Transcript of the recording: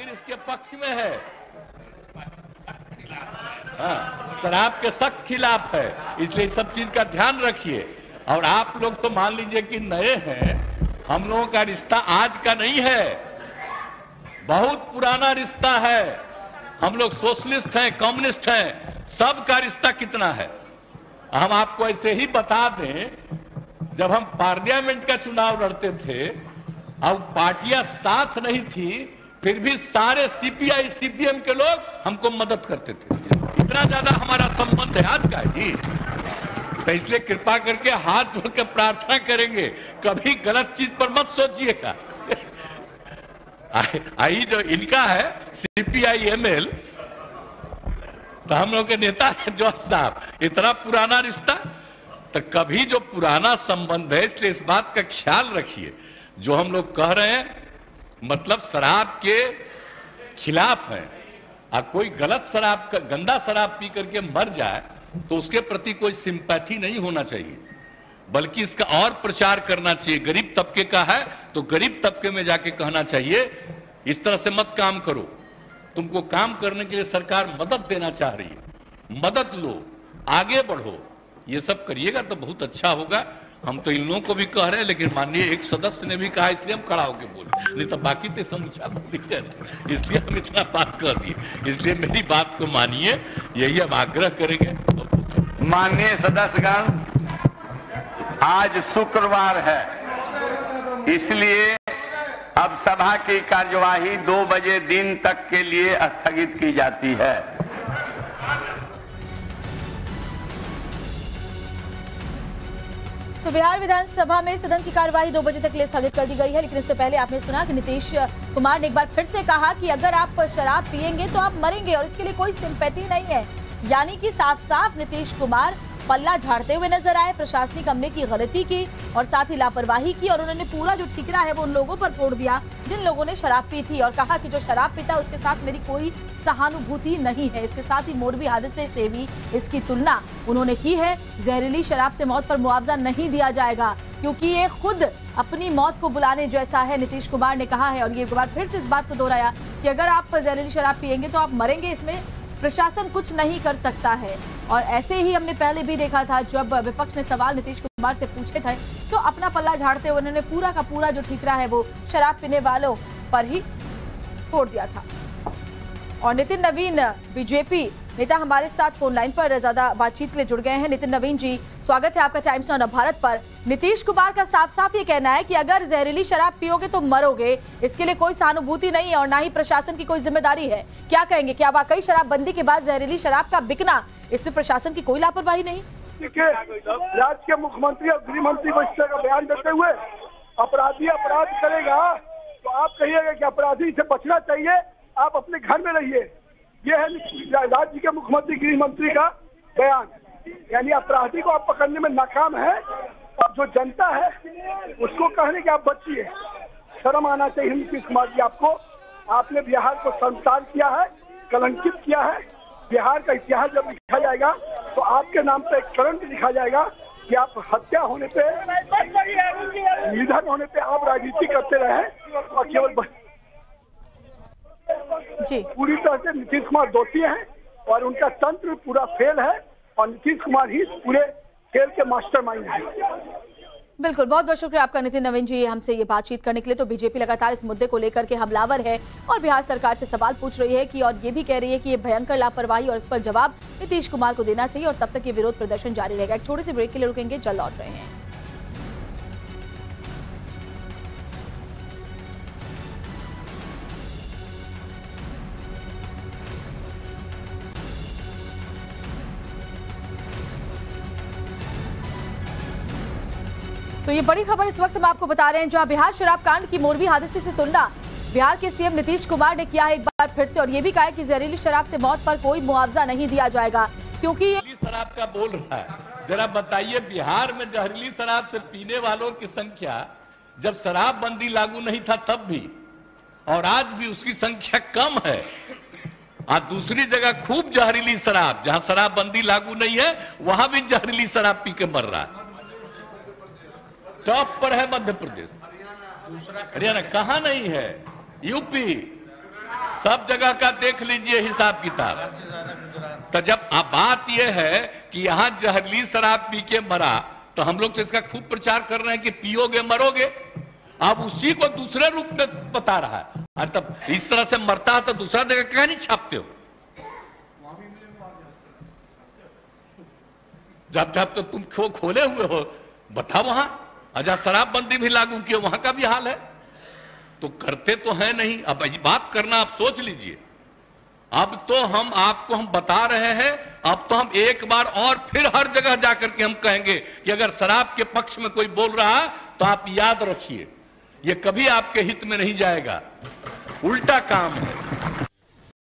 इसके पक्ष में है। हाँ शराब के सख्त खिलाफ है। इसलिए सब चीज़ का ध्यान रखिए। और आप लोग तो मान लीजिए कि नए हैं। हम लोगों का रिश्ता आज का नहीं है। बहुत पुराना रिश्ता है। हम लोग सोशलिस्ट हैं, कम्युनिस्ट हैं। सबका रिश्ता कितना है? हम आपको ऐसे ही बता दें, जब हम पार्लियामेंट का चुनाव लड़ते थे, अब पार्टियाँ साथ नहीं थी फिर भी सारे सीपीआई सीपीएम के लोग हमको मदद करते थे। इतना ज़्यादा हमारा संबंध है आज का जी तो इसलिए कृपा करके हाथ जोड़ के प्रार्थना करेंगे, कभी गलत चीज़ पर मत सोचिएगा। आई जो इनका है सीपीआई एमएल तो हम लोग के नेता है जॉर्ज साहब। इतना पुराना रिश्ता तो कभी जो पुराना संबंध है, इसलिए इस बात का ख्याल रखिए। जो हम लोग कह रहे हैं मतलब शराब के खिलाफ है। और कोई गलत शराब का, गंदा शराब पी करके मर जाए तो उसके प्रति कोई सिंपैथी नहीं होना चाहिए। बल्कि इसका और प्रचार करना चाहिए। गरीब तबके का है तो गरीब तबके में जाके कहना चाहिए, इस तरह से मत काम करो। तुमको काम करने के लिए सरकार मदद देना चाह रही है। मदद लो, आगे बढ़ो। ये सब करिएगा तो बहुत अच्छा होगा। हम तो इन लोगों को भी कह रहे हैं, लेकिन माननीय एक सदस्य ने भी कहा, इसलिए हम खड़ा होकर बोले। नहीं तो बाकी तो समूचा इसलिए हम इतना बात कर दिए। इसलिए मेरी बात को मानिए, यही हम आग्रह करेंगे। माननीय सदस्यगण, आज शुक्रवार है। इसलिए अब सभा की कार्यवाही दो बजे दिन तक के लिए स्थगित की जाती है। तो बिहार विधानसभा में सदन की कार्यवाही दो बजे तक के लिए स्थगित कर दी गई है, लेकिन इससे पहले आपने सुना कि नीतीश कुमार ने एक बार फिर से कहा कि अगर आप शराब पिएँगे तो आप मरेंगे और इसके लिए कोई सिंपैथी नहीं है। यानी कि साफ़ साफ़ नीतीश कुमार पल्ला झाड़ते हुए नज़र आए। प्रशासनिक अमले की गलती की और साथ ही लापरवाही की और उन्होंने पूरा जो ठिकरा है वो उन लोगों पर फोड़ दिया, जिन लोगों ने शराब पी थी और कहा कि जो शराब पीता उसके साथ मेरी कोई सहानुभूति नहीं है। इसके साथ ही मोरबी हादसे से भी इसकी तुलना उन्होंने की है। जहरीली शराब से मौत पर मुआवजा नहीं दिया जाएगा, क्योंकि ये खुद अपनी मौत को बुलाने जैसा है, नीतीश कुमार ने कहा है। और ये एक बार फिर से इस बात को दोहराया कि अगर आप जहरीली शराब पिएँगे तो आप मरेंगे इसमें। प्रशासन कुछ नहीं कर सकता है। और ऐसे ही हमने पहले भी देखा था, जब विपक्ष ने सवाल नीतीश कुमार से पूछे थे तो अपना पल्ला झाड़ते हुए उन्होंने पूरा का पूरा जो ठीकरा है, वो शराब पीने वालों पर ही छोड़ दिया था। और नितिन नवीन, बीजेपी नेता हमारे साथ फ़ोन लाइन पर, ज़्यादा बातचीत के लिए जुड़ गए हैं। नितिन नवीन जी स्वागत है आपका टाइम्स नाउ भारत पर। नीतीश कुमार का साफ़ साफ़ ये कहना है कि अगर जहरीली शराब पियोगे तो मरोगे। इसके लिए कोई सहानुभूति नहीं है और ना ही प्रशासन की कोई ज़िम्मेदारी है। क्या कहेंगे, क्या वाकई शराबबंदी के बाद जहरीली शराब का बिकना इसमें प्रशासन की कोई लापरवाही नहीं? राज्य के मुख्यमंत्री और गृह मंत्री को का बयान देते हुए अपराधी अपराध करेगा तो आप कहिएगा कि अपराधी से बचना चाहिए, आप अपने घर में रहिए। यह है राज्य के मुख्यमंत्री, गृह मंत्री का बयान। यानी अपराधी को आप पकड़ने में नाकाम है और जो जनता है उसको कहने की आप बचिए। शर्म आना चाहिए नीतीश कुमार जी आपको। आपने बिहार को संसार किया है कलंकित किया है। बिहार का इतिहास जब लिखा जाएगा तो आपके नाम पे एक करंट लिखा जाएगा कि आप हत्या होने पे निधन होने पे आप राजनीति करते रहे और केवल जी। पूरी तरह से नीतीश कुमार दोषी है और उनका तंत्र पूरा फेल है। और नीतीश कुमार ही पूरे खेल के मास्टरमाइंड हैं। बिल्कुल, बहुत बहुत शुक्रिया आपका नितिन नवीन जी हमसे ये बातचीत करने के लिए। तो बीजेपी लगातार इस मुद्दे को लेकर के हमलावर है और बिहार सरकार से सवाल पूछ रही है कि, और ये भी कह रही है कि ये भयंकर लापरवाही और इस पर जवाब नीतीश कुमार को देना चाहिए और तब तक ये विरोध प्रदर्शन जारी रहेगा। एक छोटे से ब्रेक के लिए रुकेंगे, जल्द लौट रहे हैं। तो ये बड़ी खबर इस वक्त हम आपको बता रहे हैं, जहाँ बिहार शराब कांड की मोरबी हादसे से तुलना बिहार के सीएम नीतीश कुमार ने किया है एक बार फिर से, और ये भी कहा कि जहरीली शराब से मौत पर कोई मुआवजा नहीं दिया जाएगा, क्योंकि ये शराब का बोल रहा है। जरा बताइए, बिहार में जहरीली शराब से पीने वालों की संख्या जब शराब बंदी लागू नहीं था तब भी, और आज भी उसकी संख्या कम है। आज दूसरी जगह खूब जहरीली शराब, जहाँ शराब बंदी लागू नहीं है, वहाँ भी जहरीली शराब पी के मर रहा है। टॉप पर है मध्य प्रदेश। हरियाणा कहा नहीं है? यूपी। सब जगह का देख लीजिए हिसाब किताब। तो जब अब बात यह है कि यहाँ जहरीली शराब पी के मरा तो हम लोग तो इसका खूब प्रचार कर रहे हैं कि पियोगे, मरोगे। अब उसी को दूसरे रूप में बता रहा है। अरे तब इस तरह से मरता है तो दूसरा जगह कहा नहीं छापते हो? जब जब तो तुम खो खोले हुए हो बता वहाँ। अजा शराबबंदी भी लागू किए, वहाँ का भी हाल है। तो करते तो है नहीं। अब बात करना आप सोच लीजिए। अब तो हम आपको हम बता रहे हैं, अब तो हम एक बार और फिर हर जगह जाकर के हम कहेंगे कि अगर शराब के पक्ष में कोई बोल रहा तो आप याद रखिए। यह कभी आपके हित में नहीं जाएगा। उल्टा काम है।